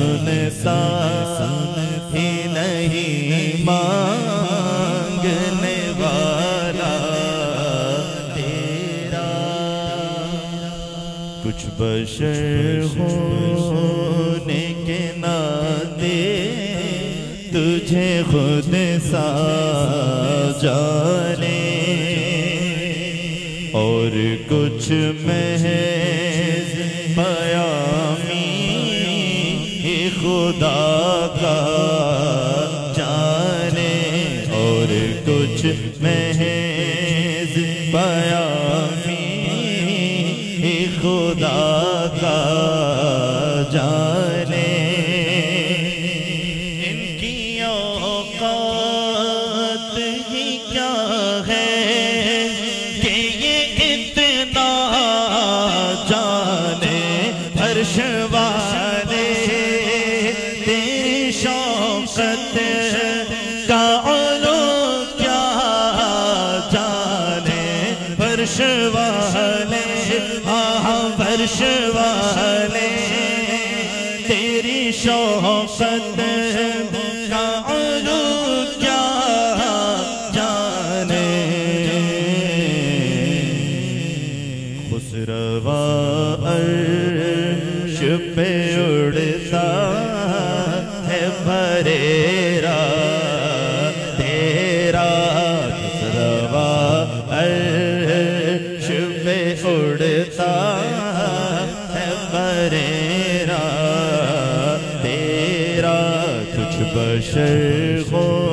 सुनता ही नहीं मांगने वाला तेरा। कुछ बशर होने के नाते तुझे खुद सा जाने। और कुछ कुछ महज वर्ष वाले हाँ वर्ष वाले तेरी शौकत का क्या जाने खुसरवा अर्श पे उड़ता है बरेरा तेरा कुछ बशर होने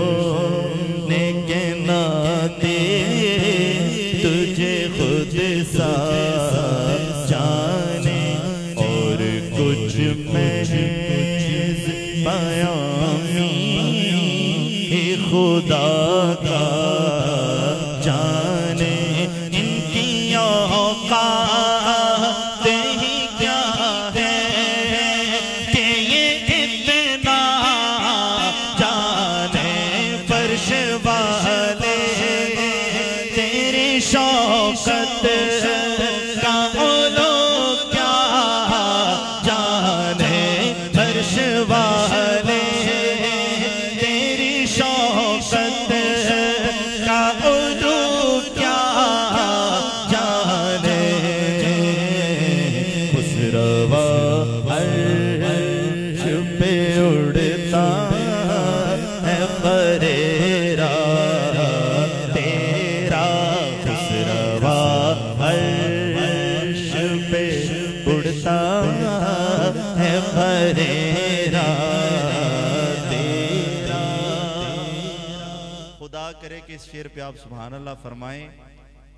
कि इस शेर पे आप सुबहान अल्लाह फरमाएँ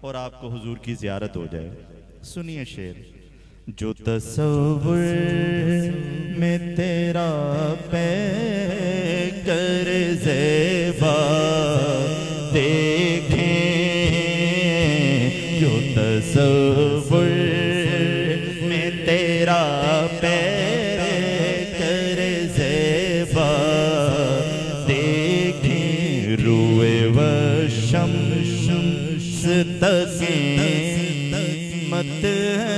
और आपको हुजूर की जियारत हो जाए। सुनिए शेर। जो तस्वुर में तेरा पे कर जेबा देखे, जो तस्वुर मत लाए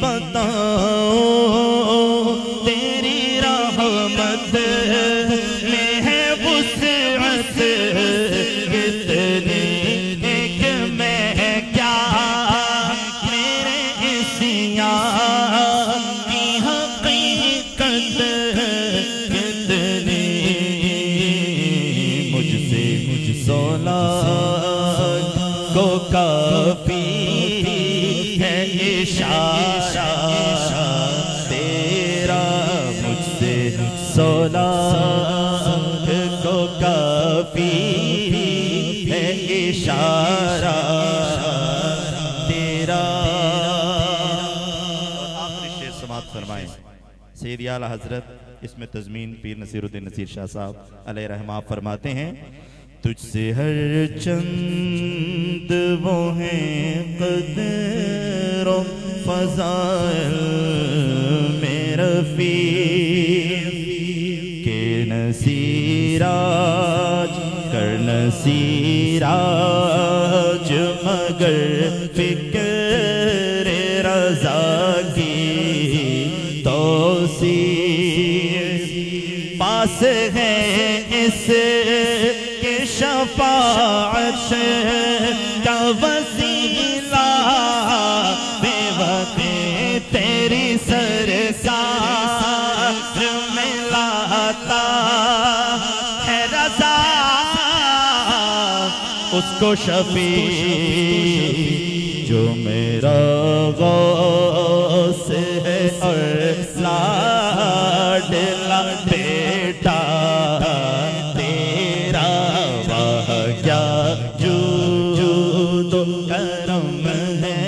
क्या सोना को काफ़ी है इशारा। तेरा। आखिरी शेर समाप्त फरमाए। सैयद आला हज़रत इसमें तजमीन पीर नसीरुद्दीन नसीर शाह साहब अलैहि रहमा फरमाते हैं तुझसे हर चंद वो हैं कदर फजाइल में रफी के कर्ण कर नसीराज मगर फ़िक्र रजा की तोसी पास है इस के शफाअत का उसको शफी जो मेरा गौस है और बेटा तेरा क्या जो तो करम है।